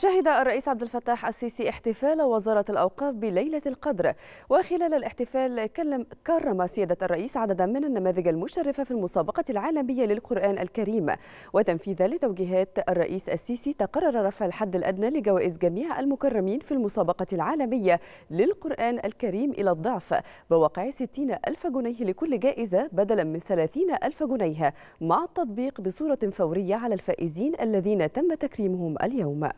شهد الرئيس عبد الفتاح السيسي احتفال وزارة الأوقاف بليلة القدر. وخلال الاحتفال كلم كرم سيادة الرئيس عددا من النماذج المشرفة في المسابقة العالمية للقرآن الكريم. وتنفيذا لتوجيهات الرئيس السيسي تقرر رفع الحد الأدنى لجوائز جميع المكرمين في المسابقة العالمية للقرآن الكريم إلى الضعف. بواقع 60 ألف جنيه لكل جائزة بدلا من 30 ألف جنيه مع التطبيق بصورة فورية على الفائزين الذين تم تكريمهم اليوم.